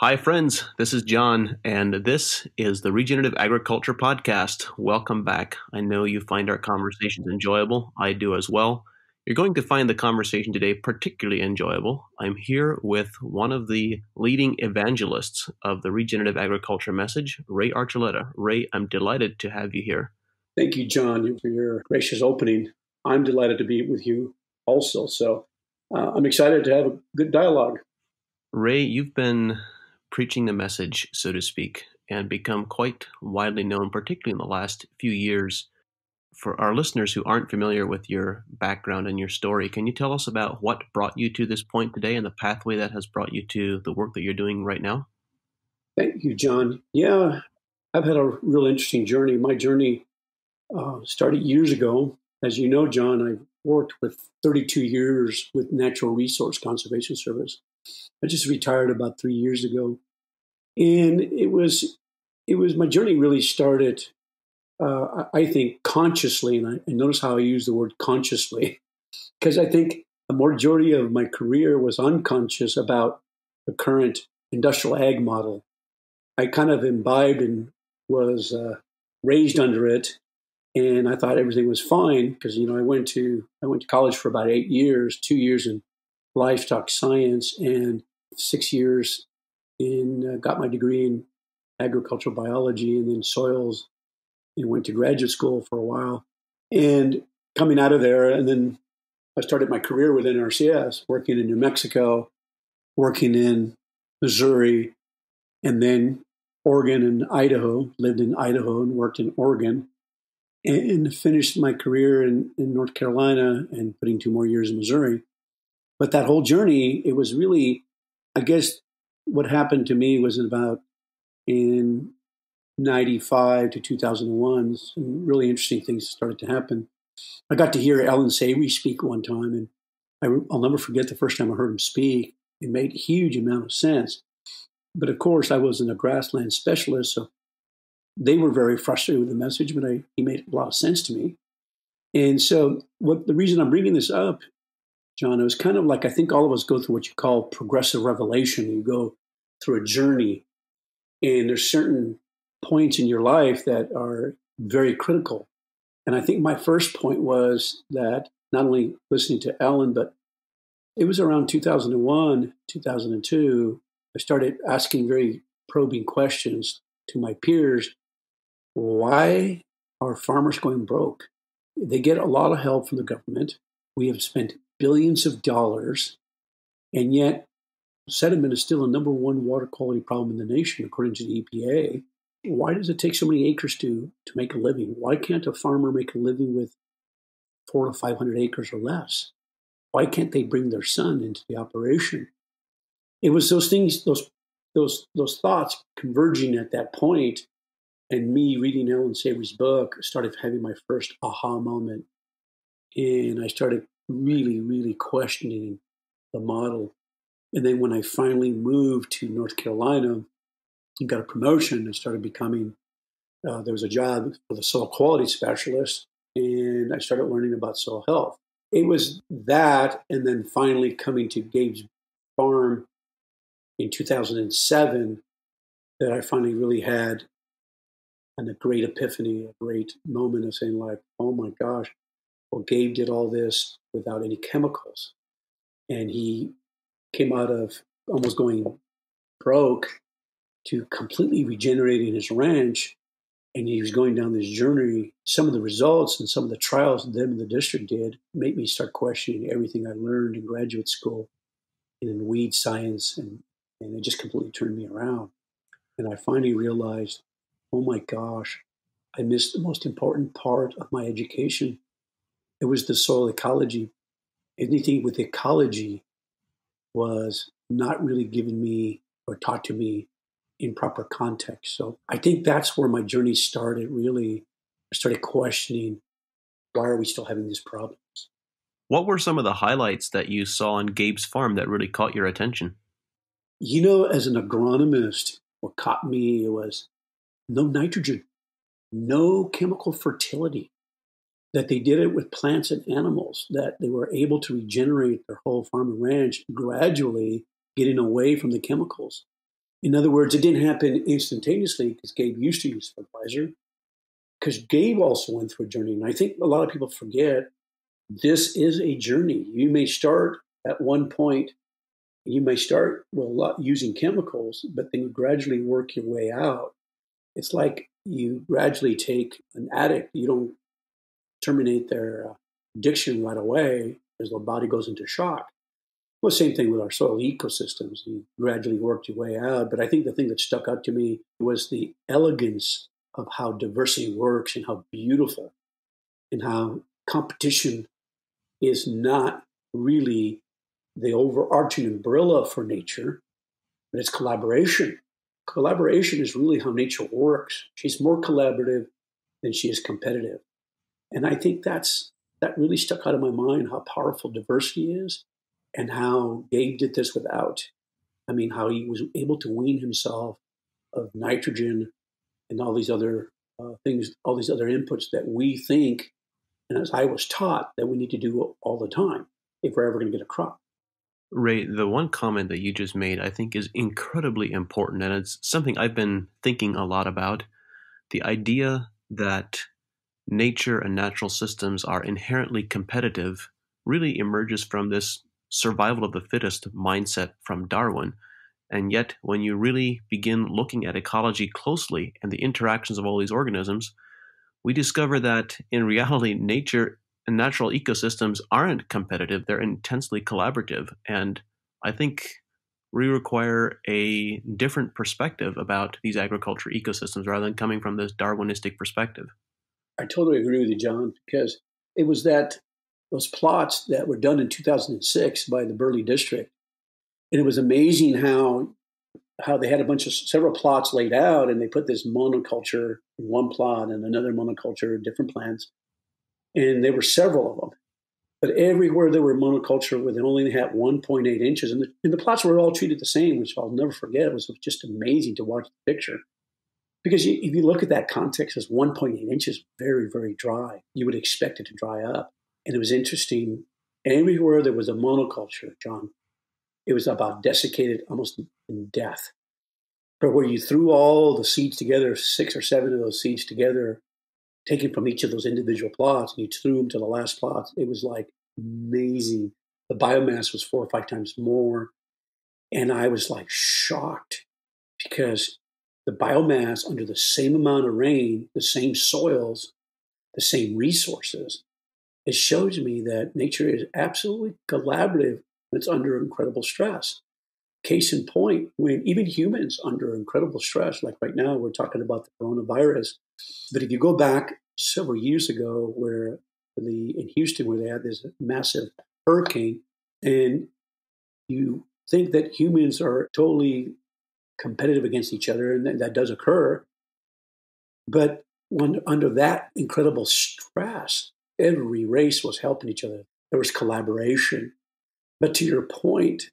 Hi, friends. This is John, and this is the Regenerative Agriculture Podcast. Welcome back. I know you find our conversations enjoyable. I do as well. You're going to find the conversation today particularly enjoyable. I'm here with one of the leading evangelists of the regenerative agriculture message, Ray Archuleta. Ray, I'm delighted to have you here. Thank you, John, for your gracious opening. I'm delighted to be with you also. So uh, I'm excited to have a good dialogue. Ray, you've been preaching the message, so to speak, and become quite widely known, particularly in the last few years. For our listeners who aren't familiar with your background and your story, can you tell us about what brought you to this point today and the pathway that has brought you to the work that you're doing right now? Thank you, John. Yeah, I've had a real interesting journey. My journey uh, started years ago. As you know, John, I worked with 32 years with Natural Resource Conservation Service. I just retired about three years ago, and it was it was my journey really started. Uh, I think consciously, and I and notice how I use the word consciously, because I think the majority of my career was unconscious about the current industrial ag model. I kind of imbibed and was uh, raised under it, and I thought everything was fine because you know I went to I went to college for about eight years, two years in livestock science, and six years in uh, got my degree in agricultural biology and then soils and went to graduate school for a while. And coming out of there and then i started my career with nrcs working in new mexico working in missouri and then oregon and idaho lived in idaho and worked in oregon and finished my career in, in north carolina and putting two more years in missouri but that whole journey it was really I guess what happened to me was about in 95 to 2001, some really interesting things started to happen. I got to hear Allan Savory speak one time, and I, will never forget the first time I heard him speak. It made a huge amount of sense. But of course, I wasn't a grassland specialist, so they were very frustrated with the message, but I, he made a lot of sense to me. And so, what the reason I'm bringing this up John. It was kind of like I think all of us go through what you call progressive revelation. You go through a journey, and there's certain points in your life that are very critical. And I think my first point was that not only listening to Allan, but it was around 2001, 2002, I started asking very probing questions to my peers. Why are farmers going broke? They get a lot of help from the government. We have spent billions of dollars, and yet sediment is still a number one water quality problem in the nation, according to the EPA. Why does it take so many acres to, to make a living? Why can't a farmer make a living with four to 500 acres or less? Why can't they bring their son into the operation? It was those things, those, those, those thoughts converging at that point, and me reading Allan Savory's book started having my first aha moment. And I started really, really questioning the model. And then when I finally moved to North Carolina and got a promotion and started becoming, uh, there was a job for the soil quality specialist, and I started learning about soil health. It was that, and then finally coming to Gabe's farm in 2007 that I finally really had and a great epiphany, a great moment of saying like, oh my gosh, well, Gabe did all this without any chemicals. And he came out of almost going broke to completely regenerating his ranch. And he was going down this journey. Some of the results and some of the trials that them in the district did made me start questioning everything I learned in graduate school and in weed science. And, and it just completely turned me around. And I finally realized, oh my gosh, I missed the most important part of my education it was the soil ecology. Anything with ecology was not really given me or taught to me in proper context. So I think that's where my journey started. Really, I started questioning why are we still having these problems? What were some of the highlights that you saw on Gabe's farm that really caught your attention? You know, as an agronomist, what caught me was no nitrogen, no chemical fertility that they did it with plants and animals, that they were able to regenerate their whole farm and ranch gradually, getting away from the chemicals. In other words, it didn't happen instantaneously because Gabe used to use fertilizer. Because Gabe also went through a journey. And I think a lot of people forget this is a journey. You may start at one point, you may start with a lot using chemicals, but then you gradually work your way out. It's like you gradually take an addict, you don't terminate their uh, addiction right away as the body goes into shock. Well, same thing with our soil ecosystems. You gradually worked your way out. But I think the thing that stuck out to me was the elegance of how diversity works and how beautiful and how competition is not really the overarching umbrella for nature, but it's collaboration. Collaboration is really how nature works. She's more collaborative than she is competitive. And I think that's that really stuck out of my mind how powerful diversity is and how Gabe did this without. I mean, how he was able to wean himself of nitrogen and all these other uh, things, all these other inputs that we think, and as I was taught, that we need to do all the time if we're ever going to get a crop. Ray, the one comment that you just made, I think, is incredibly important, and it's something I've been thinking a lot about. The idea that nature and natural systems are inherently competitive really emerges from this survival of the fittest mindset from Darwin. And yet, when you really begin looking at ecology closely and the interactions of all these organisms, we discover that in reality, nature and natural ecosystems aren't competitive, they're intensely collaborative. And I think we require a different perspective about these agriculture ecosystems rather than coming from this Darwinistic perspective. I totally agree with you, John, because it was that those plots that were done in 2006 by the Burleigh District, and it was amazing how how they had a bunch of several plots laid out, and they put this monoculture in one plot and another monoculture, different plants, and there were several of them. But everywhere there were monoculture where they only had 1.8 inches, and the, and the plots were all treated the same, which I'll never forget. It was just amazing to watch the picture. Because you, if you look at that context as 1.8 inches, very, very dry, you would expect it to dry up. And it was interesting. Everywhere there was a monoculture, John, it was about desiccated almost in death. But where you threw all the seeds together, six or seven of those seeds together, taken from each of those individual plots, and you threw them to the last plot, it was like amazing. The biomass was four or five times more. And I was like shocked because the biomass under the same amount of rain, the same soils, the same resources, it shows me that nature is absolutely collaborative when it's under incredible stress. Case in point, when even humans under incredible stress, like right now, we're talking about the coronavirus. But if you go back several years ago, where the in Houston, where they had this massive hurricane, and you think that humans are totally competitive against each other, and that does occur. But when under that incredible stress, every race was helping each other. There was collaboration. But to your point,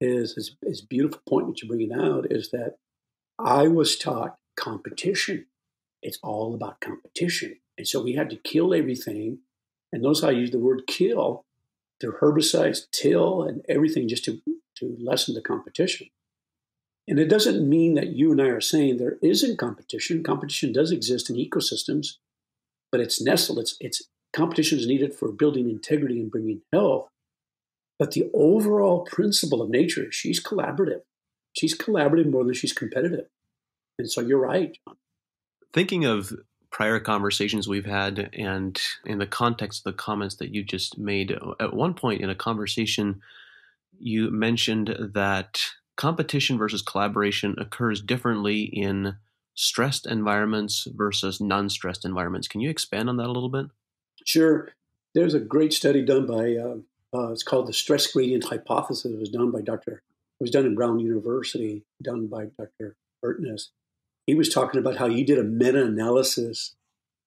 is is, beautiful point that you're bringing out is that I was taught competition. It's all about competition, and so we had to kill everything. And notice how I use the word kill through herbicides, till, and everything just to to lessen the competition. And it doesn't mean that you and I are saying there isn't competition. Competition does exist in ecosystems, but it's nestled. It's, it's competition is needed for building integrity and bringing health. But the overall principle of nature, she's collaborative. She's collaborative more than she's competitive. And so you're right, John. Thinking of prior conversations we've had and in the context of the comments that you just made, at one point in a conversation, you mentioned that competition versus collaboration occurs differently in stressed environments versus non-stressed environments. Can you expand on that a little bit? Sure. There's a great study done by uh, uh, it's called the stress gradient hypothesis. It was done by Dr. It was done in Brown University, done by Dr. Bertness. He was talking about how he did a meta-analysis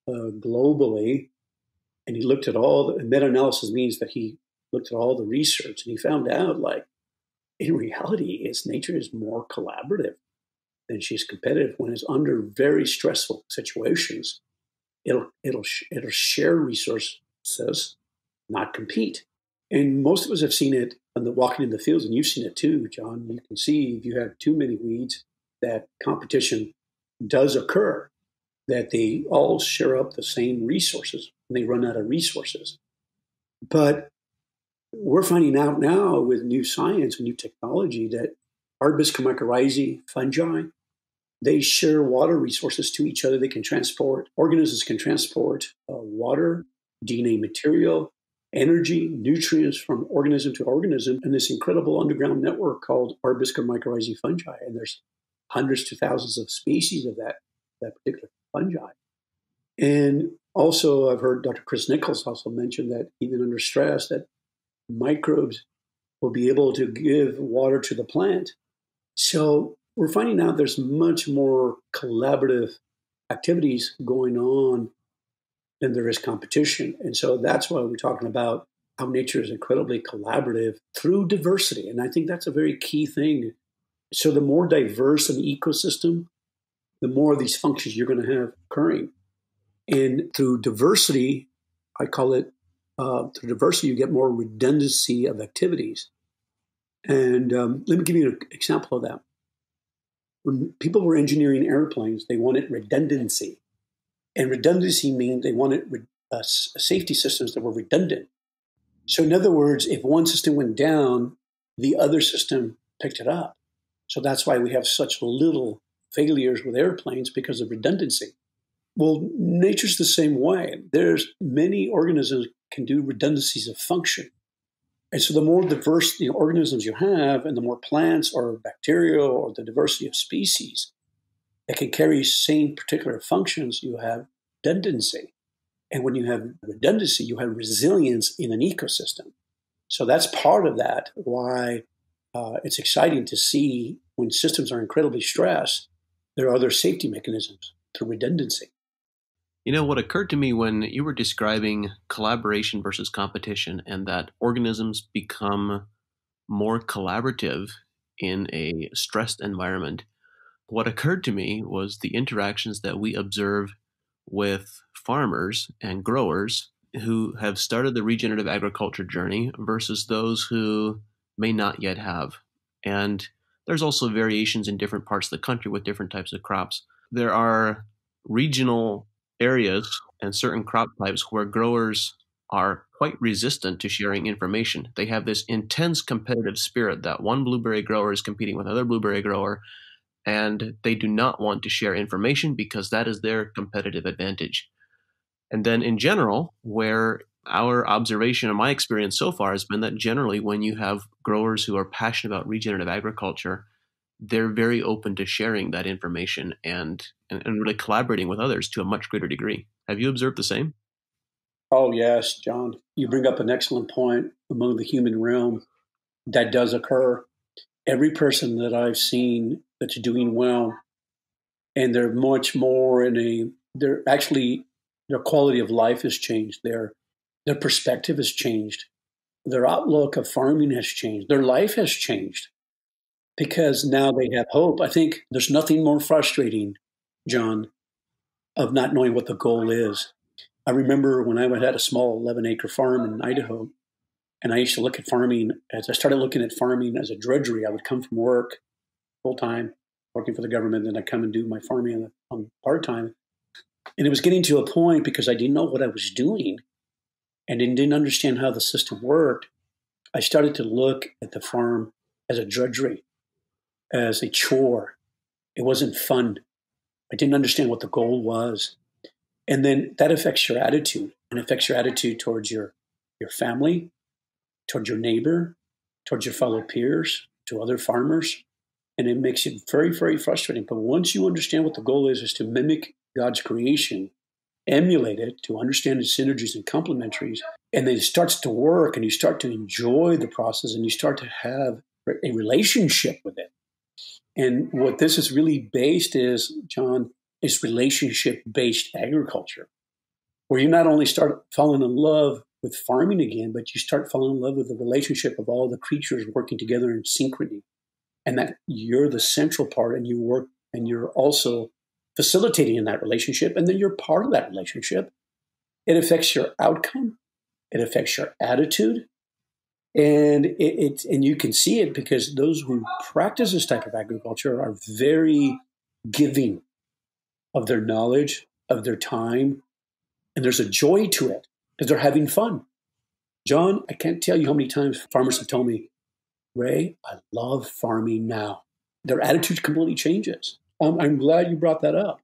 uh, globally, and he looked at all the meta-analysis means that he looked at all the research, and he found out like in reality is nature is more collaborative than she's competitive. When it's under very stressful situations it'll it'll it'll share resources not compete. And most of us have seen it on the walking in the fields and you've seen it too john. You can see if you have too many weeds that competition does occur, that they all share up the same resources and they run out of resources. But we're finding out now with new science and new technology that Arbuscular mycorrhizae fungi, they share water resources to each other. They can transport, organisms can transport uh, water, DNA material, energy, nutrients from organism to organism in this incredible underground network called Arbuscular mycorrhizae fungi. And there's hundreds to thousands of species of that, that particular fungi. And also, I've heard Dr. Kris Nichols also mention that even under stress, that microbes will be able to give water to the plant. So we're finding out there's much more collaborative activities going on than there is competition. And so that's why we're talking about how nature is incredibly collaborative through diversity. And I think that's a very key thing. So the more diverse an ecosystem, the more of these functions you're going to have occurring. And through diversity, I call it uh, through diversity, you get more redundancy of activities. And um, let me give you an example of that. When people were engineering airplanes, they wanted redundancy. And redundancy means they wanted uh, safety systems that were redundant. So, in other words, if one system went down, the other system picked it up. So that's why we have such little failures with airplanes because of redundancy. Well, nature's the same way. There's many organisms can do redundancies of function. And so the more diverse the organisms you have, and the more plants or bacteria or the diversity of species that can carry same particular functions, you have redundancy. And when you have redundancy, you have resilience in an ecosystem. So that's part of that, why uh, it's exciting to see when systems are incredibly stressed, there are other safety mechanisms through redundancy. You know, what occurred to me when you were describing collaboration versus competition and that organisms become more collaborative in a stressed environment, what occurred to me was the interactions that we observe with farmers and growers who have started the regenerative agriculture journey versus those who may not yet have. And there's also variations in different parts of the country with different types of crops. There are regional areas and certain crop types where growers are quite resistant to sharing information. They have this intense competitive spirit that one blueberry grower is competing with another blueberry grower, and they do not want to share information because that is their competitive advantage. And then, in general, where our observation and my experience so far has been that generally, when you have growers who are passionate about regenerative agriculture, they're very open to sharing that information and, and, and really collaborating with others to a much greater degree. Have you observed the same? Oh, yes, John. You bring up an excellent point among the human realm that does occur. Every person that I've seen that's doing well, and they're much more in a, they're actually, their quality of life has changed. Their, their perspective has changed. Their outlook of farming has changed. Their life has changed because now they have hope. I think there's nothing more frustrating, John, of not knowing what the goal is. I remember when I had a small 11 acre farm in Idaho, and I used to look at farming as I started looking at farming as a drudgery. I would come from work full time, working for the government, then I'd come and do my farming on, part time. And it was getting to a point because I didn't know what I was doing and didn't understand how the system worked. I started to look at the farm as a drudgery as a chore. It wasn't fun. I didn't understand what the goal was. And then that affects your attitude and affects your attitude towards your, your family, towards your neighbor, towards your fellow peers, to other farmers. And it makes it very, very frustrating. But once you understand what the goal is, is to mimic God's creation, emulate it, to understand its synergies and complementaries, and then it starts to work and you start to enjoy the process and you start to have a relationship with it and what this is really based is, John, is relationship based agriculture, where you not only start falling in love with farming again, but you start falling in love with the relationship of all the creatures working together in synchrony. And that you're the central part and you work and you're also facilitating in that relationship. And then you're part of that relationship. It affects your outcome, it affects your attitude, And it, it, and you can see it because those who practice this type of agriculture are very giving of their knowledge, of their time, and there's a joy to it because they're having fun. John, I can't tell you how many times farmers have told me, Ray, I love farming now. Their attitude completely changes. Um, I'm glad you brought that up.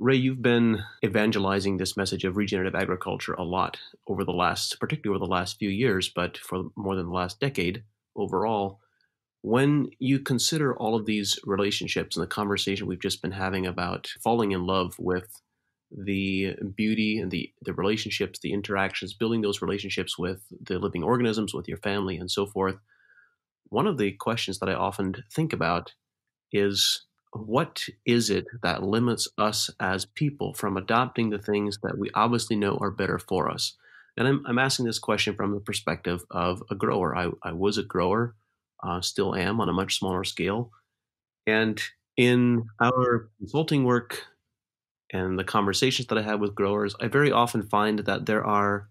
Ray, you've been evangelizing this message of regenerative agriculture a lot over the last, particularly over the last few years, but for more than the last decade overall. When you consider all of these relationships and the conversation we've just been having about falling in love with the beauty and the, the relationships, the interactions, building those relationships with the living organisms, with your family, and so forth, one of the questions that I often think about is what is it that limits us as people from adopting the things that we obviously know are better for us? And I'm, I'm asking this question from the perspective of a grower. I, I was a grower, uh, still am on a much smaller scale. And in our consulting work and the conversations that I have with growers, I very often find that there are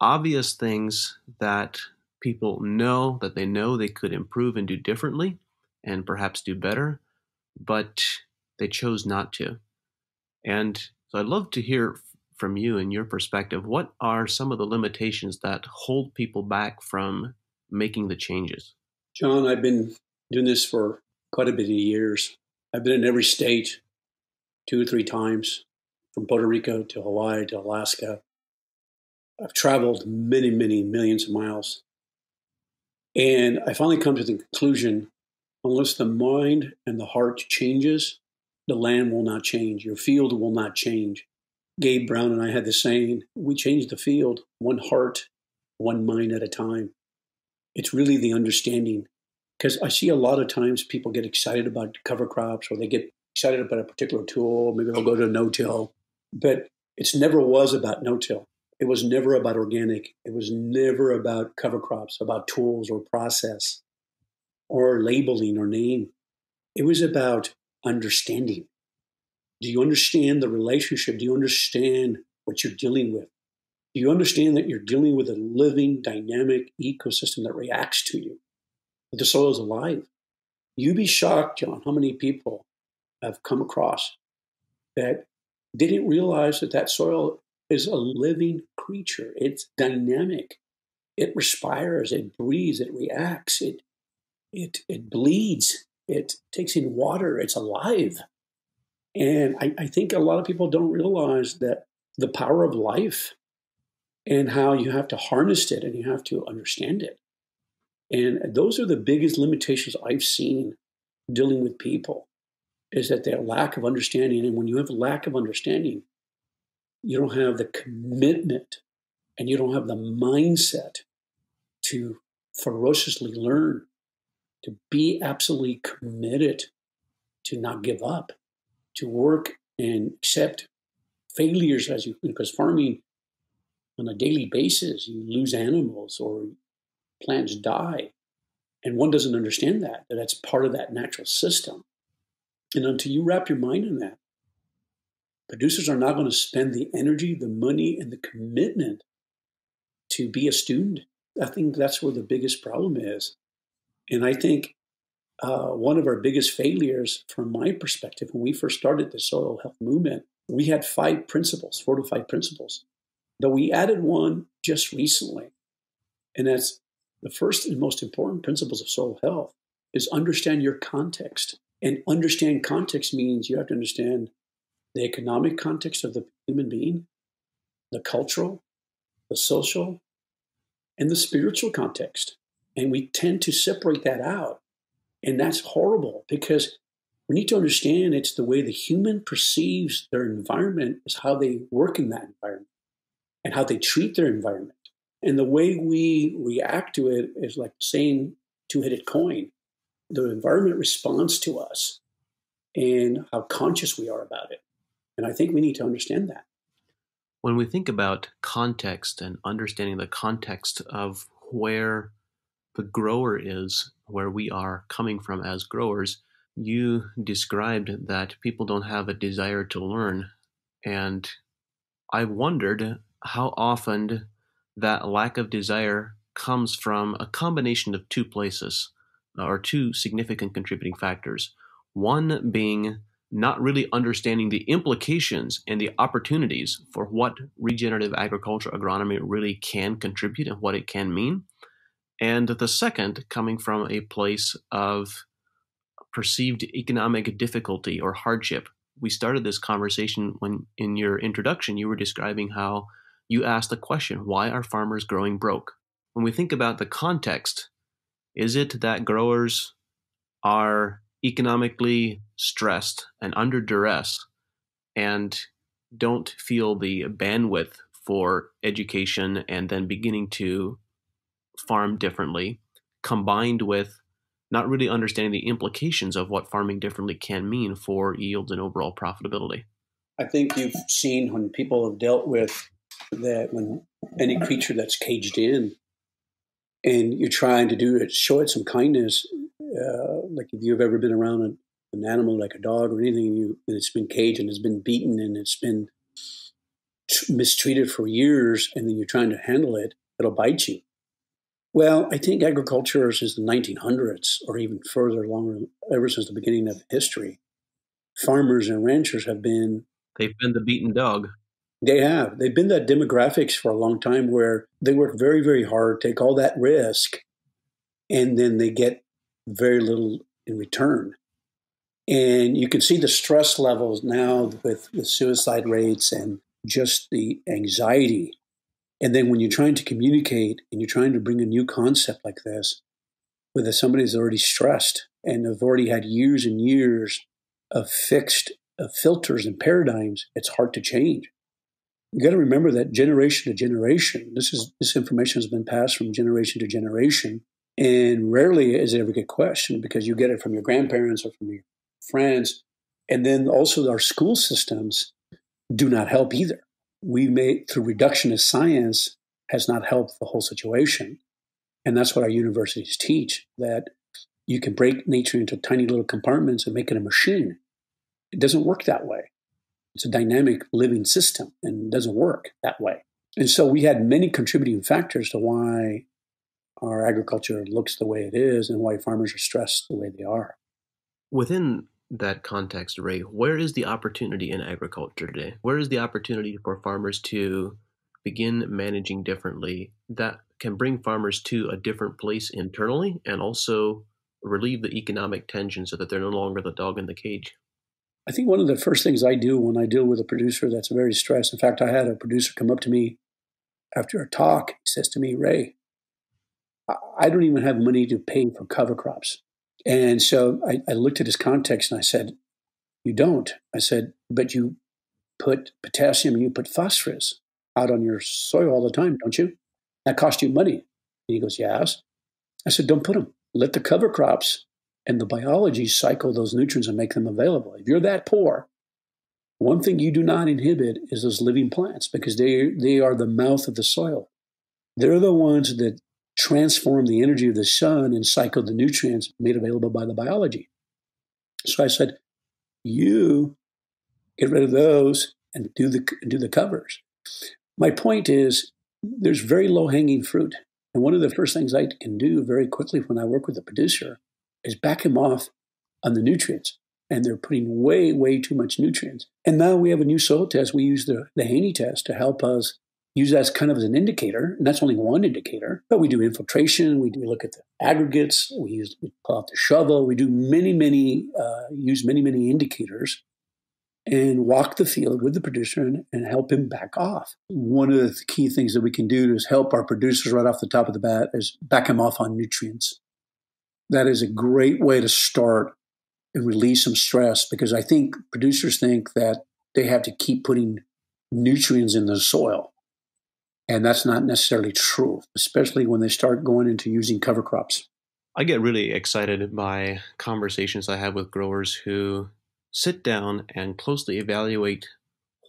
obvious things that people know that they know they could improve and do differently and perhaps do better but they chose not to. And so I'd love to hear from you and your perspective. What are some of the limitations that hold people back from making the changes? John, I've been doing this for quite a bit of years. I've been in every state two or three times, from Puerto Rico to Hawaii to Alaska. I've traveled many, many millions of miles. And I finally come to the conclusion unless the mind and the heart changes, the land will not change. Your field will not change. Gabe Brown and I had the saying, we change the field one heart, one mind at a time. It's really the understanding. Because I see a lot of times people get excited about cover crops or they get excited about a particular tool. Maybe they'll go to no till. But it never was about no till. It was never about organic. It was never about cover crops, about tools or process or labeling or name. It was about understanding. Do you understand the relationship? Do you understand what you're dealing with? Do you understand that you're dealing with a living, dynamic ecosystem that reacts to you? That the soil is alive. You'd be shocked, John, how many people have come across that didn't realize that that soil is a living creature. It's dynamic. It respires, it breathes, it reacts, it it it bleeds, it takes in water, it's alive. And I, I think a lot of people don't realize that the power of life and how you have to harness it and you have to understand it. And those are the biggest limitations I've seen dealing with people is that their lack of understanding. And when you have a lack of understanding, you don't have the commitment and you don't have the mindset to ferociously learn to be absolutely committed to not give up, to work and accept failures as you because farming on a daily basis you lose animals or plants die. And one doesn't understand that that that's part of that natural system. And until you wrap your mind in that producers are not going to spend the energy the money and the commitment to be a student. I think that's where the biggest problem is and I think uh, one of our biggest failures, from my perspective, when we first started the soil health movement, we had five principles, four to five principles. But we added one just recently. And that's the first and most important principles of soil health is understand your context. And understand context means you have to understand the economic context of the human being, the cultural, the social, and the spiritual context. And we tend to separate that out. And that's horrible because we need to understand it's the way the human perceives their environment is how they work in that environment and how they treat their environment. And the way we react to it is like saying two headed coin. The environment responds to us and how conscious we are about it. And I think we need to understand that. When we think about context and understanding the context of where the grower is, where we are coming from as growers, you described that people don't have a desire to learn. And I wondered how often that lack of desire comes from a combination of two places uh, or two significant contributing factors. One being not really understanding the implications and the opportunities for what regenerative agriculture agronomy really can contribute and what it can mean. And the second coming from a place of perceived economic difficulty or hardship. We started this conversation when in your introduction you were describing how you asked the question, why are farmers growing broke? When we think about the context, is it that growers are economically stressed and under duress and don't feel the bandwidth for education and then beginning to farm differently, combined with not really understanding the implications of what farming differently can mean for yields and overall profitability. I think you've seen when people have dealt with that when any creature that's caged in and you're trying to do it, show it some kindness. Uh, like if you've ever been around an, an animal like a dog or anything, you, and it's been caged and it's been beaten and it's been mistreated for years, and then you're trying to handle it, it'll bite you. Well, I think agriculture since the 1900s, or even further, longer, ever since the beginning of history, farmers and ranchers have been. They've been the beaten dog. They have. They've been that demographics for a long time where they work very, very hard, take all that risk, and then they get very little in return. And you can see the stress levels now with, the suicide rates and just the anxiety. And then when you're trying to communicate and you're trying to bring a new concept like this, with somebody who's already stressed and have already had years and years of fixed uh, filters and paradigms, it's hard to change you got to remember that generation to generation, this is this information has been passed from generation to generation, and rarely is it ever get questioned because you get it from your grandparents or from your friends, and then also our school systems do not help either. We made through reductionist science has not helped the whole situation, and that's what our universities teach that you can break nature into tiny little compartments and make it a machine. It doesn't work that way. It's a dynamic living system and doesn't work that way. And so we had many contributing factors to why our agriculture looks the way it is and why farmers are stressed the way they are. Within that context, Ray, where is the opportunity in agriculture today? Where is the opportunity for farmers to begin managing differently that can bring farmers to a different place internally and also relieve the economic tension so that they're no longer the dog in the cage? I think one of the first things I do when I deal with a producer that's very stressed, in fact, I had a producer come up to me after a talk. He says to me, Ray, I don't even have money to pay for cover crops. And so I, I looked at his context and I said, You don't. I said, But you put potassium and you put phosphorus out on your soil all the time, don't you? That costs you money. And he goes, Yes. I said, Don't put them. Let the cover crops and the biology cycle those nutrients and make them available. If you're that poor, one thing you do not inhibit is those living plants because they, they are the mouth of the soil. They're the ones that transform the energy of the sun and cycle the nutrients made available by the biology. So I said, you get rid of those and do the, do the covers. My point is, there's very low hanging fruit. And one of the first things I can do very quickly when I work with a producer is back him off on the nutrients. And they're putting way, way too much nutrients. And now we have a new soil test. We use the, the Haney test to help us use that as kind of as an indicator. And that's only one indicator. But we do infiltration. We, do, look at the aggregates. We use we pull out the shovel. We do many, many, uh, use many, many indicators and walk the field with the producer and, and, help him back off. One of the key things that we can do is help our producers right off the top of the bat is back him off on nutrients that is a great way to start and release some stress because I think producers think that they have to keep putting nutrients in the soil. And that's not necessarily true, especially when they start going into using cover crops. I get really excited by conversations I have with growers who sit down and closely evaluate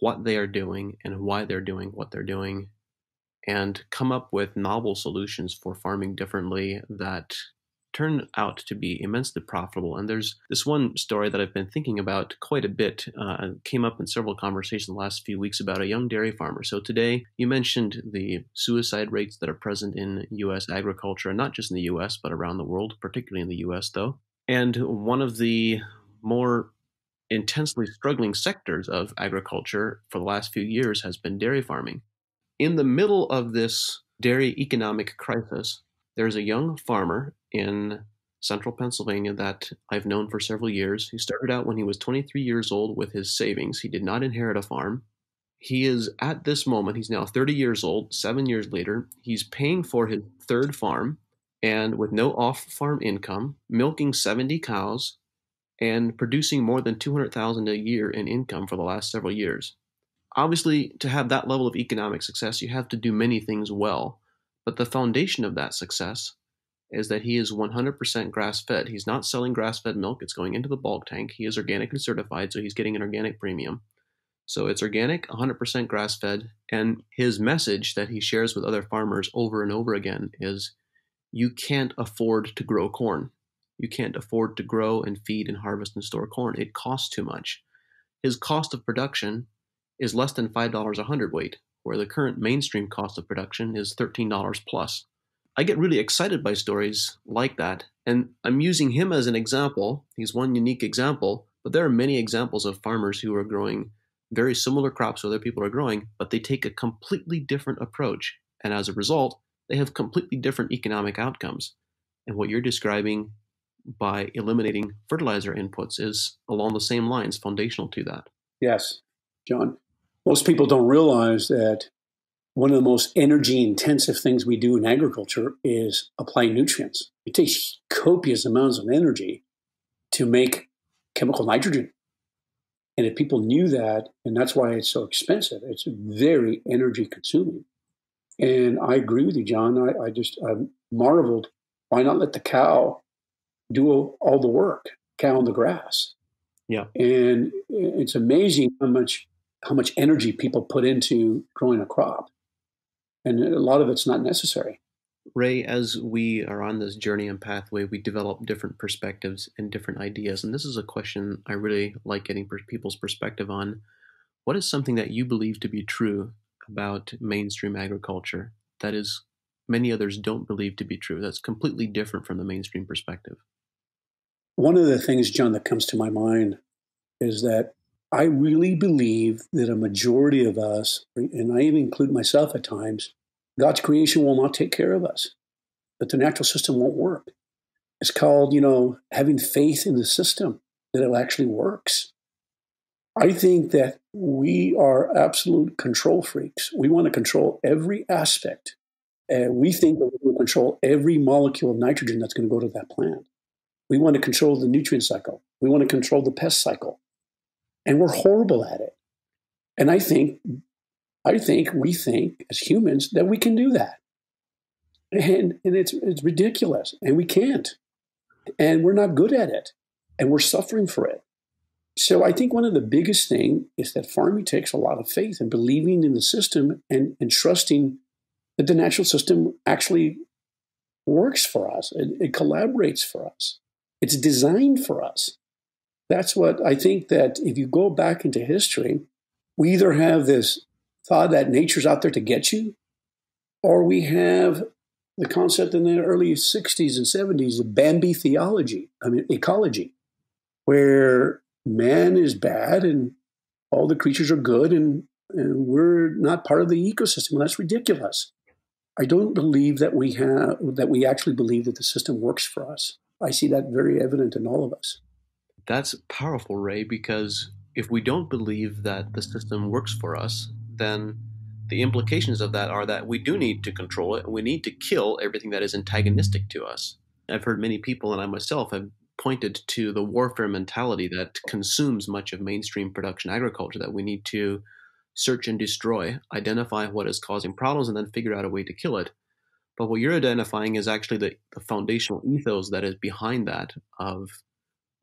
what they are doing and why they're doing what they're doing and come up with novel solutions for farming differently that turned out to be immensely profitable. And there's this one story that I've been thinking about quite a bit. Uh, came up in several conversations the last few weeks about a young dairy farmer. So today, you mentioned the suicide rates that are present in U.S. agriculture, and not just in the U.S., but around the world, particularly in the U.S., though. And one of the more intensely struggling sectors of agriculture for the last few years has been dairy farming. In the middle of this dairy economic crisis, there's a young farmer in central Pennsylvania that I've known for several years. He started out when he was 23 years old with his savings. He did not inherit a farm. He is at this moment, he's now 30 years old, seven years later. He's paying for his third farm and with no off farm income, milking 70 cows and producing more than 200,000 a year in income for the last several years. Obviously, to have that level of economic success, you have to do many things well. But the foundation of that success is that he is 100% grass fed. He's not selling grass fed milk, it's going into the bulk tank. He is organically certified, so he's getting an organic premium. So it's organic, 100% grass fed. And his message that he shares with other farmers over and over again is you can't afford to grow corn. You can't afford to grow and feed and harvest and store corn. It costs too much. His cost of production is less than $5 a hundredweight, where the current mainstream cost of production is $13 plus. I get really excited by stories like that, and I'm using him as an example. He's one unique example, but there are many examples of farmers who are growing very similar crops other people are growing, but they take a completely different approach. And as a result, they have completely different economic outcomes. And what you're describing by eliminating fertilizer inputs is along the same lines, foundational to that. Yes, John. Most people don't realize that one of the most energy intensive things we do in agriculture is apply nutrients. It takes copious amounts of energy to make chemical nitrogen. And if people knew that, and that's why it's so expensive, it's very energy consuming. And I agree with you, John. I, I just I marveled why not let the cow do all the work, cow on the grass. Yeah. And it's amazing how much how much energy people put into growing a crop. And a lot of it's not necessary. Ray, as we are on this journey and pathway, we develop different perspectives and different ideas. And this is a question I really like getting people's perspective on. What is something that you believe to be true about mainstream agriculture that is many others don't believe to be true? That's completely different from the mainstream perspective. One of the things, John, that comes to my mind is that I really believe that a majority of us, and I even include myself at times, God's creation will not take care of us, that the natural system won't work. It's called, you know, having faith in the system that it actually works. I think that we are absolute control freaks. We want to control every aspect. And we think that we will control every molecule of nitrogen that's going to go to that plant. We want to control the nutrient cycle. We want to control the pest cycle. And we're horrible at it. And I think, I think we think as humans that we can do that. And, and it's, it's ridiculous. And we can't. And we're not good at it. And we're suffering for it. So I think one of the biggest thing is that farming takes a lot of faith and believing in the system and, and trusting that the natural system actually works for us. It, it collaborates for us. It's designed for us. That's what I think that if you go back into history, we either have this thought that nature's out there to get you, or we have the concept in the early 60s and 70s of Bambi theology, I mean, ecology, where man is bad and all the creatures are good and, and we're not part of the ecosystem. That's ridiculous. I don't believe that we have that we actually believe that the system works for us. I see that very evident in all of us. That's powerful, Ray, because if we don't believe that the system works for us, then the implications of that are that we do need to control it and we need to kill everything that is antagonistic to us. I've heard many people, and I myself have pointed to the warfare mentality that consumes much of mainstream production agriculture that we need to search and destroy, identify what is causing problems, and then figure out a way to kill it. But what you're identifying is actually the, the foundational ethos that is behind that of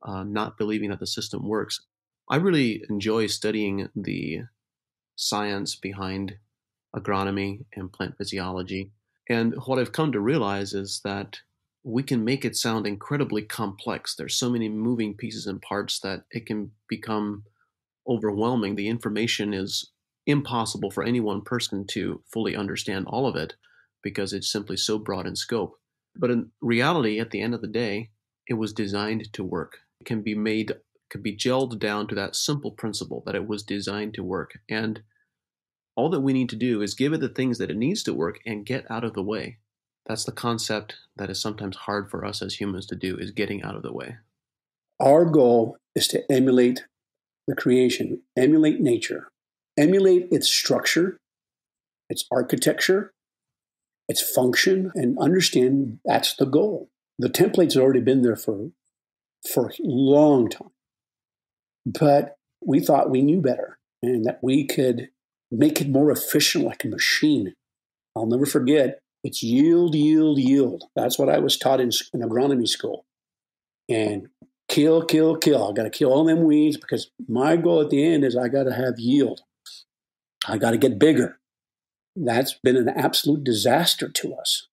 uh, not believing that the system works. I really enjoy studying the science behind agronomy and plant physiology. And what I've come to realize is that we can make it sound incredibly complex. There's so many moving pieces and parts that it can become overwhelming. The information is impossible for any one person to fully understand all of it because it's simply so broad in scope. But in reality, at the end of the day, it was designed to work. Can be made, can be gelled down to that simple principle that it was designed to work. And all that we need to do is give it the things that it needs to work and get out of the way. That's the concept that is sometimes hard for us as humans to do is getting out of the way. Our goal is to emulate the creation, emulate nature, emulate its structure, its architecture, its function, and understand that's the goal. The template's already been there for for a long time. But we thought we knew better and that we could make it more efficient like a machine. I'll never forget it's yield, yield, yield. That's what I was taught in, in agronomy school. And kill, kill, kill. I got to kill all them weeds because my goal at the end is I got to have yield. I got to get bigger. That's been an absolute disaster to us.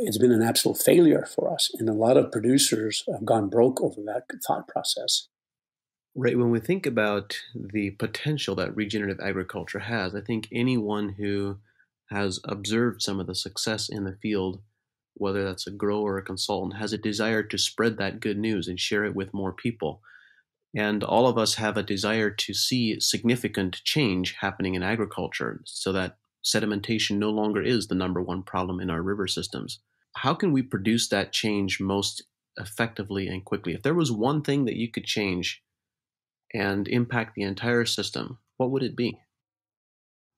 It's been an absolute failure for us. And a lot of producers have gone broke over that thought process. Right. When we think about the potential that regenerative agriculture has, I think anyone who has observed some of the success in the field, whether that's a grower or a consultant, has a desire to spread that good news and share it with more people. And all of us have a desire to see significant change happening in agriculture so that sedimentation no longer is the number one problem in our river systems. How can we produce that change most effectively and quickly? If there was one thing that you could change and impact the entire system, what would it be?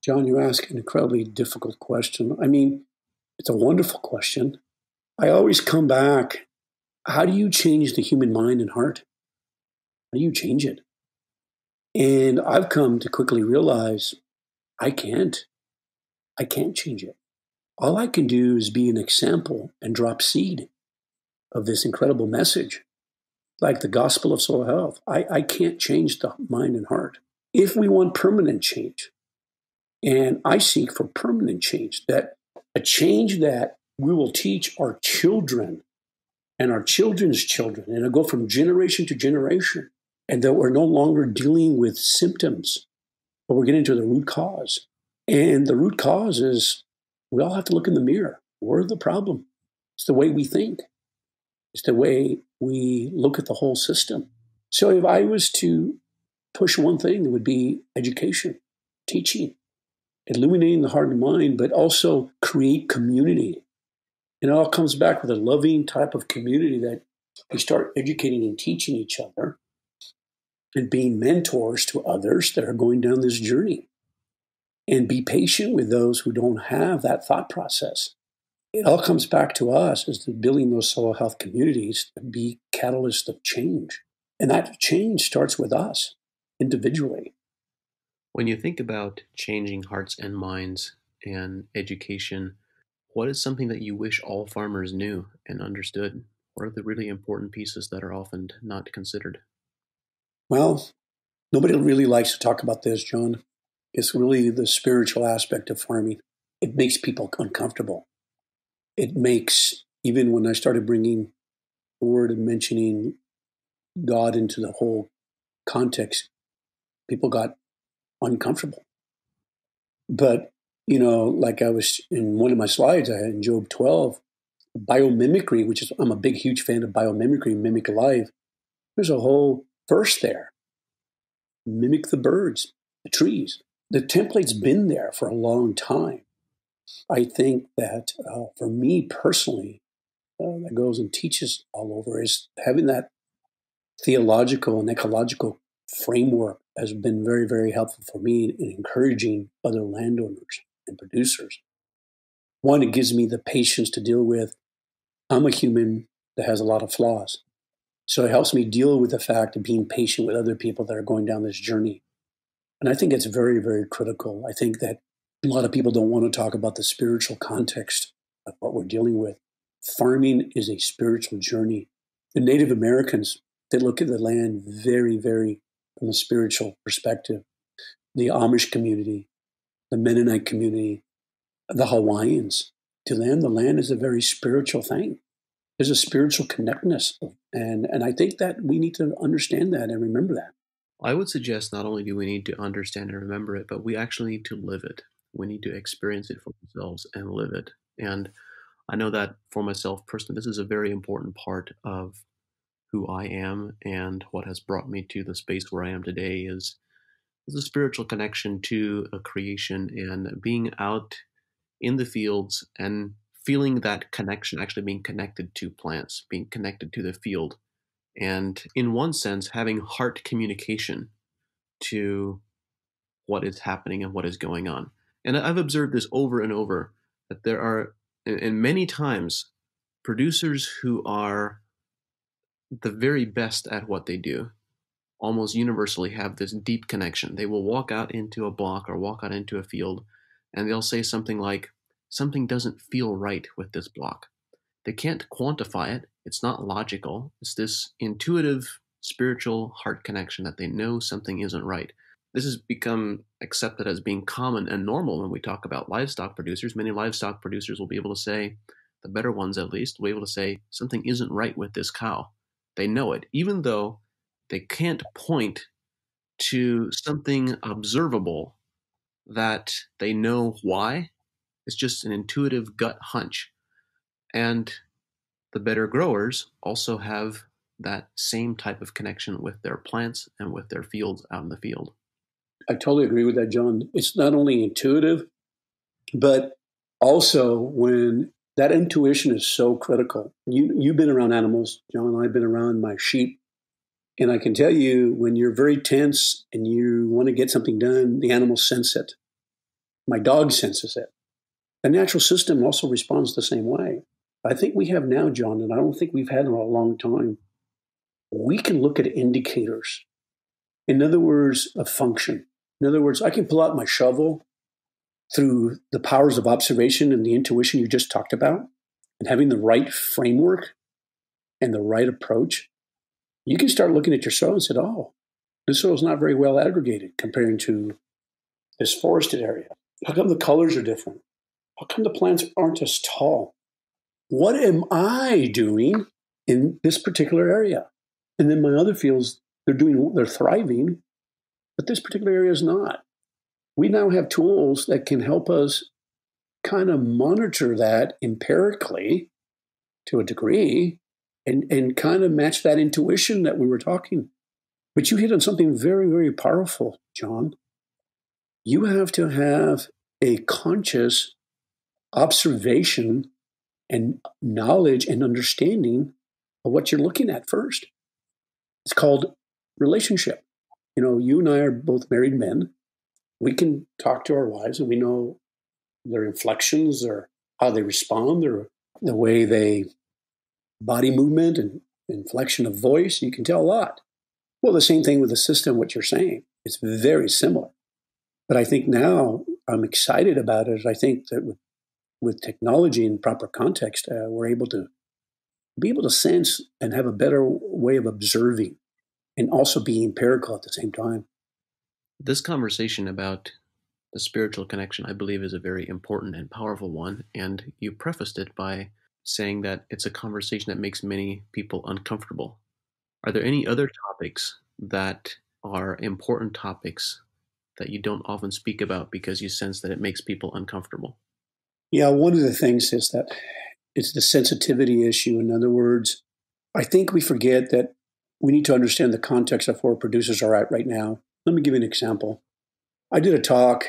John, you ask an incredibly difficult question. I mean, it's a wonderful question. I always come back how do you change the human mind and heart? How do you change it? And I've come to quickly realize I can't. I can't change it. All I can do is be an example and drop seed of this incredible message, like the gospel of soil health. I, I can't change the mind and heart. If we want permanent change, and I seek for permanent change, that a change that we will teach our children and our children's children, and it'll go from generation to generation, and that we're no longer dealing with symptoms, but we're getting to the root cause. And the root cause is we all have to look in the mirror. We're the problem. It's the way we think, it's the way we look at the whole system. So if I was to push one thing, it would be education, teaching, illuminating the heart and mind, but also create community. And it all comes back with a loving type of community that we start educating and teaching each other and being mentors to others that are going down this journey. And be patient with those who don't have that thought process. It all comes back to us as to building those soil health communities to be catalysts of change. And that change starts with us individually. When you think about changing hearts and minds and education, what is something that you wish all farmers knew and understood? What are the really important pieces that are often not considered? Well, nobody really likes to talk about this, John. It's really the spiritual aspect of farming. It makes people uncomfortable. It makes, even when I started bringing the word and mentioning God into the whole context, people got uncomfortable. But, you know, like I was in one of my slides, I had in Job 12, biomimicry, which is, I'm a big, huge fan of biomimicry, mimic life. There's a whole verse there. Mimic the birds, the trees. The template's been there for a long time. I think that uh, for me personally, uh, that goes and teaches all over is having that theological and ecological framework has been very, very helpful for me in encouraging other landowners and producers. One, it gives me the patience to deal with I'm a human that has a lot of flaws. So it helps me deal with the fact of being patient with other people that are going down this journey. And I think it's very, very critical. I think that a lot of people don't want to talk about the spiritual context of what we're dealing with. Farming is a spiritual journey. The Native Americans, they look at the land very, very from a spiritual perspective. The Amish community, the Mennonite community, the Hawaiians. To them, the land is a very spiritual thing. there's a spiritual connectedness. And, and I think that we need to understand that and remember that. I would suggest not only do we need to understand and remember it, but we actually need to live it. We need to experience it for ourselves and live it. And I know that for myself personally, this is a very important part of who I am and what has brought me to the space where I am today is, a spiritual connection to a creation and being out in the fields and feeling that connection, actually being connected to plants, being connected to the field, and in one sense, having heart communication to what is happening and what is going on. And I've observed this over and over that there are, and many times, producers who are the very best at what they do almost universally have this deep connection. They will walk out into a block or walk out into a field and they'll say something like, Something doesn't feel right with this block. They can't quantify it, it's not logical. It's this intuitive, spiritual heart connection that they know something isn't right. This has become accepted as being common and normal when we talk about livestock producers. Many livestock producers will be able to say, the better ones at least, will be able to say, something isn't right with this cow. They know it, even though they can't point to something observable that they know why. It's just an intuitive gut hunch. And the better growers also have that same type of connection with their plants and with their fields out in the field. I totally agree with that, John. It's not only intuitive, but also when that intuition is so critical. You you've been around animals, John. I've been around my sheep, and I can tell you when you're very tense and you want to get something done, the animals sense it. My dog senses it. The natural system also responds the same way. I think we have now, John, and I don't think we've had in a long time. We can look at indicators. In other words, a function. In other words, I can pull out my shovel through the powers of observation and the intuition you just talked about, and having the right framework and the right approach, you can start looking at your soil and say, oh, this soil is not very well aggregated comparing to this forested area. How come the colors are different? How come the plants aren't as tall? What am I doing in this particular area? And then my other fields, they're doing, they're thriving, but this particular area is not we now have tools that can help us kind of monitor that empirically to a degree and, and kind of match that intuition that we were talking. But you hit on something very, very powerful, John. You have to have a conscious observation and knowledge and understanding of what you're looking at first. It's called relationship. You know, you and I are both married men we can talk to our wives and we know their inflections or how they respond or the way they body movement and inflection of voice. You can tell a lot. Well, the same thing with the system, what you're saying. It's very similar. But I think now I'm excited about it. I think that with, with technology in proper context, uh, we're able to be able to sense and have a better way of observing and also be empirical at the same time. This conversation about the spiritual connection, I believe, is a very important and powerful one. And you prefaced it by saying that it's a conversation that makes many people uncomfortable. Are there any other topics that are important topics that you don't often speak about because you sense that it makes people uncomfortable? Yeah, one of the things is that it's the sensitivity issue. In other words, I think we forget that we need to understand the context of where producers are at right now. Let me give you an example. I did a talk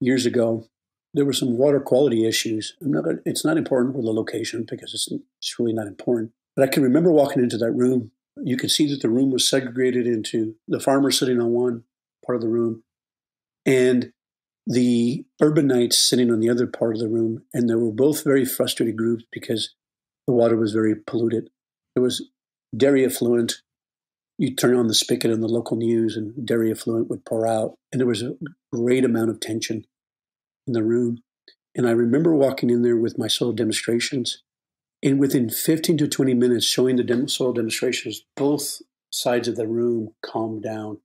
years ago. There were some water quality issues. I'm Not, it's not important where the location because it's, it's really not important. But I can remember walking into that room. You could see that the room was segregated into the farmer sitting on one part of the room and the urbanites sitting on the other part of the room. And they were both very frustrated groups because the water was very polluted. It was dairy effluent you turn on the spigot in the local news and dairy effluent would pour out. And there was a great amount of tension in the room. And I remember walking in there with my soil demonstrations. And within 15 to 20 minutes, showing the soil demonstrations, both sides of the room calmed down.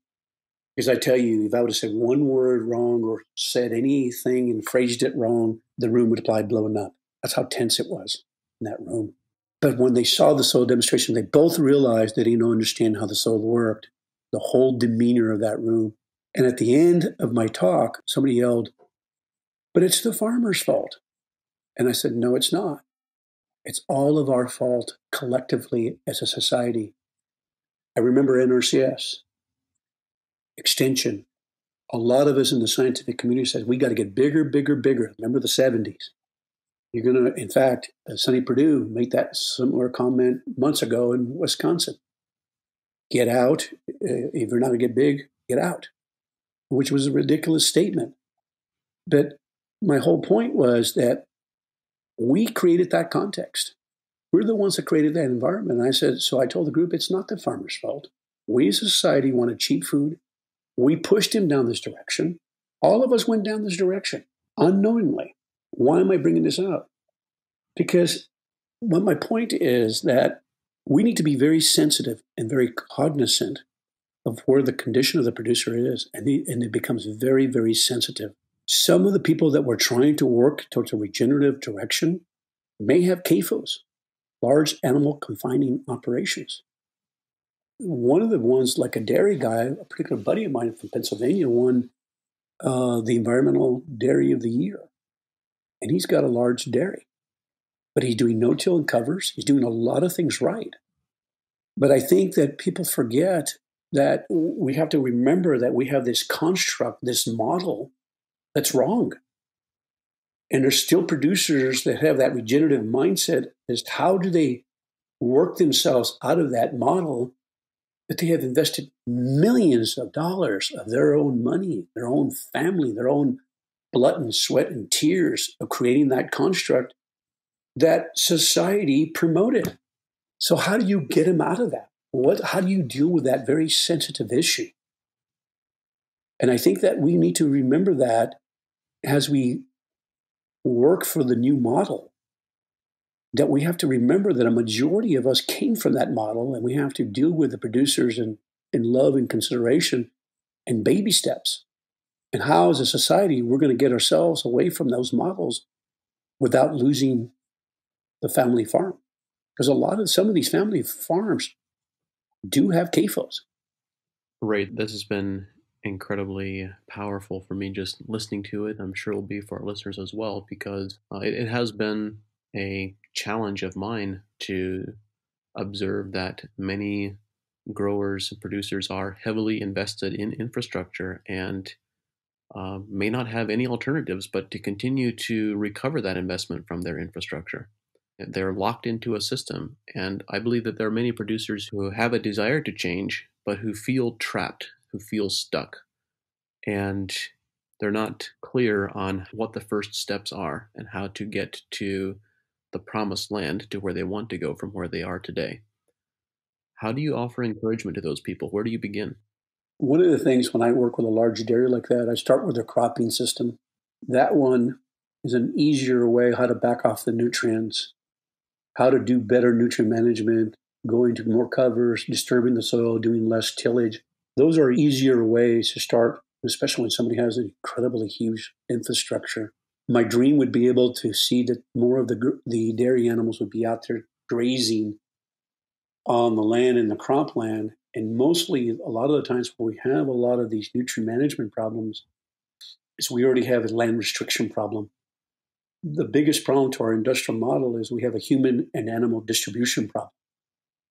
Because I tell you, if I would have said one word wrong or said anything and phrased it wrong, the room would have probably blown up. That's how tense it was in that room. But when they saw the soil demonstration, they both realized they didn't understand how the soil worked, the whole demeanor of that room. And at the end of my talk, somebody yelled, But it's the farmer's fault. And I said, No, it's not. It's all of our fault collectively as a society. I remember NRCS, extension. A lot of us in the scientific community said we got to get bigger, bigger, bigger. Remember the 70s. You're going to, in fact, uh, Sonny Perdue made that similar comment months ago in Wisconsin. Get out. Uh, if you're not going to get big, get out, which was a ridiculous statement. But my whole point was that we created that context. We're the ones that created that environment. And I said, so I told the group, it's not the farmer's fault. We as a society wanted cheap food. We pushed him down this direction. All of us went down this direction unknowingly. Why am I bringing this up? Because what my point is that we need to be very sensitive and very cognizant of where the condition of the producer is, and, the, and it becomes very, very sensitive. Some of the people that were trying to work towards a regenerative direction may have CAFOs, large animal confining operations. One of the ones, like a dairy guy, a particular buddy of mine from Pennsylvania, won uh, the Environmental Dairy of the Year and he's got a large dairy. But he's doing no till and covers. He's doing a lot of things right. But I think that people forget that we have to remember that we have this construct, this model that's wrong. And there's still producers that have that regenerative mindset as how do they work themselves out of that model that they have invested millions of dollars of their own money, their own family, their own blood and sweat and tears of creating that construct that society promoted. So how do you get them out of that? What how do you deal with that very sensitive issue? And I think that we need to remember that as we work for the new model, that we have to remember that a majority of us came from that model and we have to deal with the producers in, in love and consideration and baby steps and how, as a society, we're going to get ourselves away from those models without losing the family farm. Because a lot of some of these family farms do have CAFOs. Right. This has been incredibly powerful for me just listening to it. I'm sure it will be for our listeners as well, because uh, it, it has been a challenge of mine to observe that many growers and producers are heavily invested in infrastructure and uh, may not have any alternatives but to continue to recover that investment from their infrastructure. They're locked into a system. And I believe that there are many producers who have a desire to change, but who feel trapped, who feel stuck. And they're not clear on what the first steps are and how to get to the promised land to where they want to go from where they are today. How do you offer encouragement to those people? Where do you begin? One of the things when I work with a large dairy like that, I start with their cropping system. That one is an easier way how to back off the nutrients, how to do better nutrient management, going to more covers, disturbing the soil, doing less tillage. Those are easier ways to start, especially when somebody has an incredibly huge infrastructure. My dream would be able to see that more of the the dairy animals would be out there grazing on the land in the cropland and mostly, a lot of the times where we have a lot of these nutrient management problems is we already have a land restriction problem. The biggest problem to our industrial model is we have a human and animal distribution problem.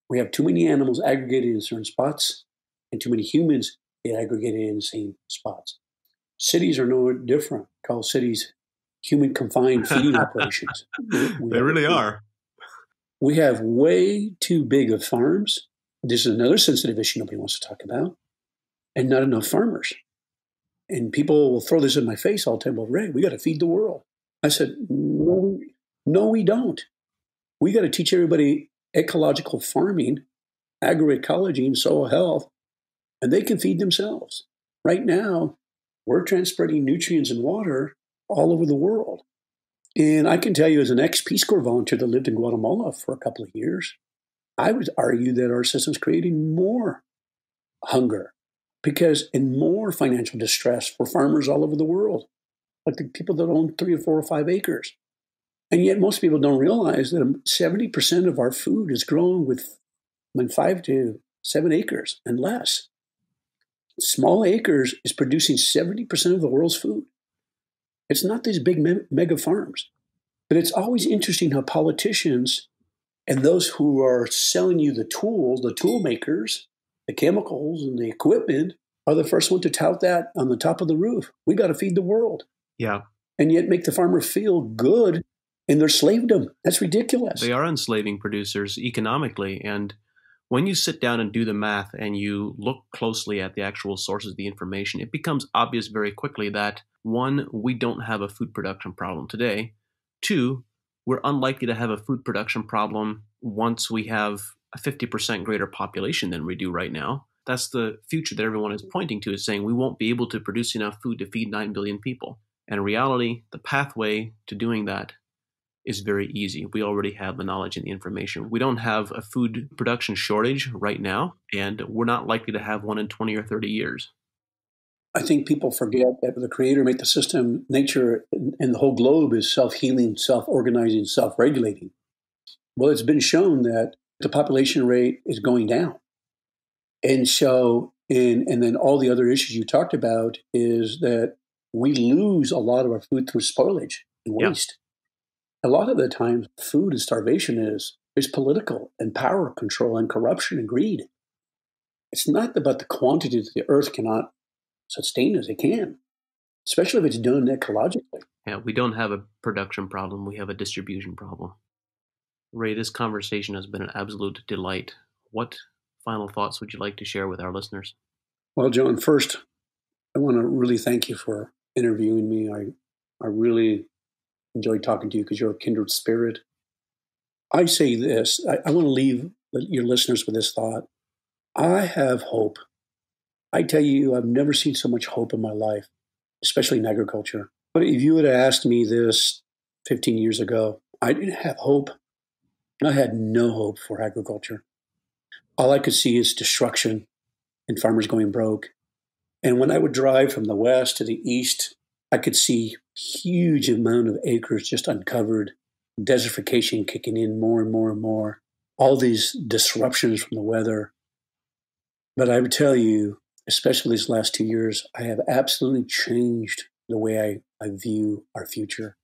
We have too many animals aggregated in certain spots and too many humans aggregated in the same spots. Cities are no different. Call cities human confined feeding operations. We, they really are. We have way too big of farms this is another sensitive issue nobody wants to talk about, and not enough farmers. And people will throw this in my face all the time. Well, Ray, we got to feed the world. I said, no, no, we don't. We got to teach everybody ecological farming, agroecology, and soil health, and they can feed themselves. Right now, we're transporting nutrients and water all over the world. And I can tell you, as an ex Peace Corps volunteer that lived in Guatemala for a couple of years, I would argue that our system's creating more hunger because in more financial distress for farmers all over the world, like the people that own three or four or five acres. And yet, most people don't realize that 70% of our food is grown with five to seven acres and less. Small acres is producing 70% of the world's food. It's not these big me- mega farms. But it's always interesting how politicians and those who are selling you the tools, the tool makers, the chemicals, and the equipment, are the first one to tout that on the top of the roof. We got to feed the world. Yeah. And yet make the farmer feel good in their slavedom. That's ridiculous. They are enslaving producers economically. And when you sit down and do the math and you look closely at the actual sources of the information, it becomes obvious very quickly that one, we don't have a food production problem today. Two, we're unlikely to have a food production problem once we have a 50% greater population than we do right now. That's the future that everyone is pointing to, is saying we won't be able to produce enough food to feed 9 billion people. And in reality, the pathway to doing that is very easy. We already have the knowledge and the information. We don't have a food production shortage right now, and we're not likely to have one in 20 or 30 years. I think people forget that the creator made the system, nature, and the whole globe is self healing, self organizing, self regulating. Well, it's been shown that the population rate is going down. And so, and, and then all the other issues you talked about is that we lose a lot of our food through spoilage and waste. Yeah. A lot of the times, food and starvation is, is political and power control and corruption and greed. It's not about the quantity that the earth cannot sustain as it can, especially if it's done ecologically. Yeah, we don't have a production problem, we have a distribution problem. Ray, this conversation has been an absolute delight. What final thoughts would you like to share with our listeners? Well, John, first, I want to really thank you for interviewing me. I, I really enjoyed talking to you because you're a kindred spirit. I say this I, I want to leave your listeners with this thought. I have hope I tell you, I've never seen so much hope in my life, especially in agriculture. But if you would have asked me this 15 years ago, I didn't have hope. I had no hope for agriculture. All I could see is destruction and farmers going broke. And when I would drive from the west to the east, I could see huge amount of acres just uncovered, desertification kicking in more and more and more, all these disruptions from the weather. But I would tell you, especially these last two years, I have absolutely changed the way I, I view our future.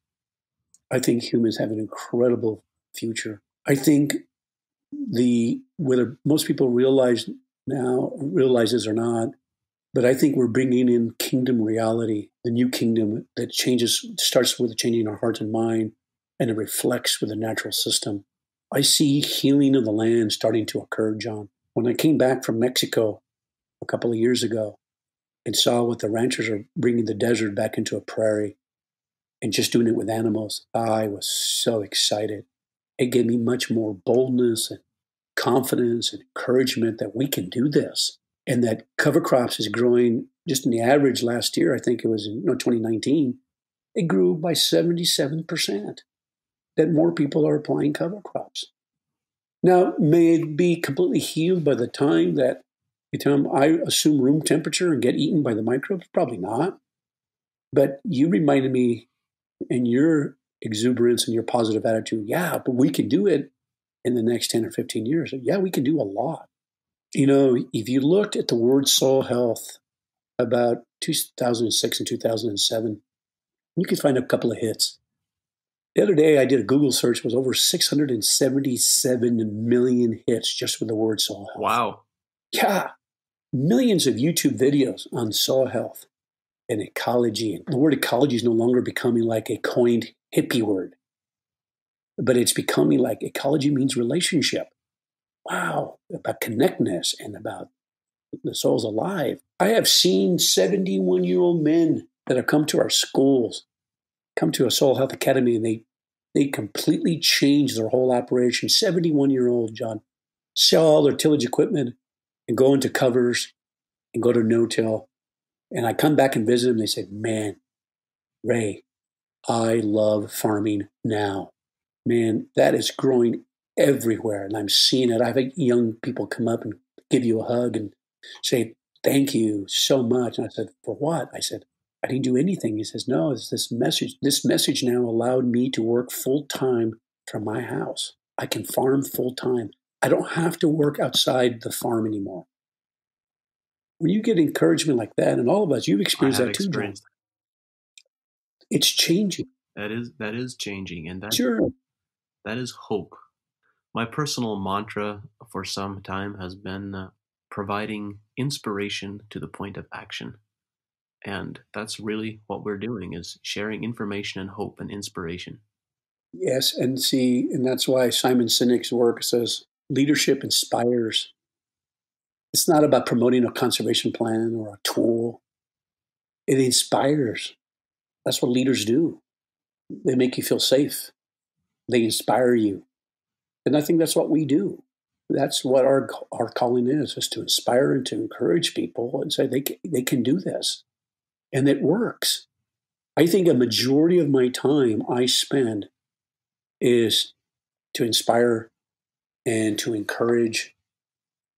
I think humans have an incredible future. I think the whether most people realize now realizes or not, but I think we're bringing in kingdom reality, the new kingdom that changes starts with changing our heart and mind, and it reflects with the natural system. I see healing of the land starting to occur, John. When I came back from Mexico a couple of years ago and saw what the ranchers are bringing the desert back into a prairie and just doing it with animals. I was so excited. It gave me much more boldness and confidence and encouragement that we can do this and that cover crops is growing just in the average last year, I think it was in 2019, it grew by 77%. That more people are applying cover crops. Now, may it be completely healed by the time that time I assume room temperature and get eaten by the microbes? Probably not. But you reminded me in your exuberance and your positive attitude, yeah, but we can do it in the next 10 or 15 years. Yeah, we can do a lot. You know, if you looked at the word soil health about 2006 and 2007, you could find a couple of hits. The other day I did a Google search, was over 677 million hits just with the word soil health. Wow. Yeah millions of YouTube videos on soil health and ecology. And the word ecology is no longer becoming like a coined hippie word, but it's becoming like ecology means relationship. Wow, about connectedness and about the soul's alive. I have seen 71 year old men that have come to our schools, come to a soil health academy, and they they completely change their whole operation. 71 year old John sell all their tillage equipment and go into covers and go to no till. And I come back and visit them. They say, man, Ray, I love farming now. Man, that is growing everywhere. And I'm seeing it. I've had young people come up and give you a hug and say, thank you so much. And I said, for what? I said, I didn't do anything. He says, No, it's this message. This message now allowed me to work full time from my house. I can farm full time. I don't have to work outside the farm anymore. When you get encouragement like that, and all of us, you've experienced that too, John. It's changing. That is that is changing, and that sure. that is hope. My personal mantra for some time has been uh, providing inspiration to the point of action. And that's really what we're doing is sharing information and hope and inspiration. Yes, and see, and that's why Simon Sinek's work says leadership inspires. It's not about promoting a conservation plan or a tool. It inspires. That's what leaders do. They make you feel safe. They inspire you. And I think that's what we do. That's what our our calling is: is to inspire and to encourage people and say they can, they can do this and it works. I think a majority of my time I spend is to inspire and to encourage.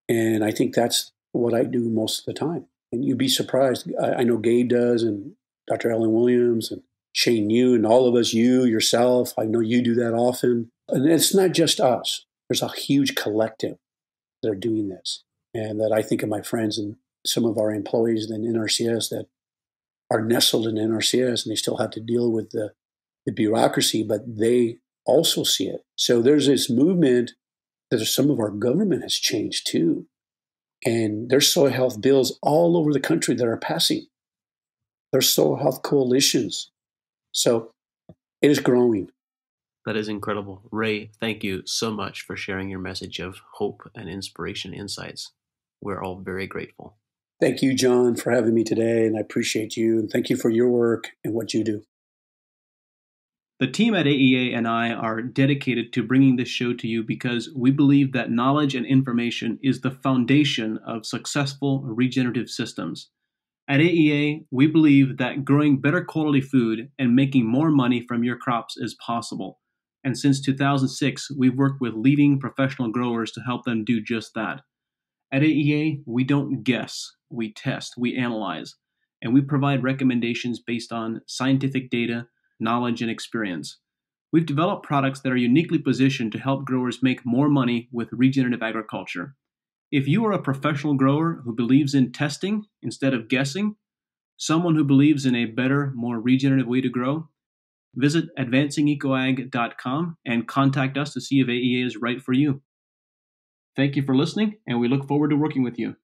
And I think that's what I do most of the time. And you'd be surprised. I, I know Gabe does, and Dr. Allen Williams, and Shane you, and all of us, you yourself. I know you do that often. And it's not just us, there's a huge collective that are doing this. And that I think of my friends and some of our employees in NRCS that are nestled in NRCS and they still have to deal with the, the bureaucracy, but they also see it. So there's this movement that some of our government has changed too. And there's soil health bills all over the country that are passing. There's soil health coalitions. So it is growing. That is incredible. Ray, thank you so much for sharing your message of hope and inspiration insights. We're all very grateful. Thank you, John, for having me today, and I appreciate you. And thank you for your work and what you do. The team at AEA and I are dedicated to bringing this show to you because we believe that knowledge and information is the foundation of successful regenerative systems. At AEA, we believe that growing better quality food and making more money from your crops is possible. And since 2006, we've worked with leading professional growers to help them do just that. At AEA, we don't guess, we test, we analyze, and we provide recommendations based on scientific data, knowledge, and experience. We've developed products that are uniquely positioned to help growers make more money with regenerative agriculture. If you are a professional grower who believes in testing instead of guessing, someone who believes in a better, more regenerative way to grow, visit advancingecoag.com and contact us to see if AEA is right for you. Thank you for listening, and we look forward to working with you.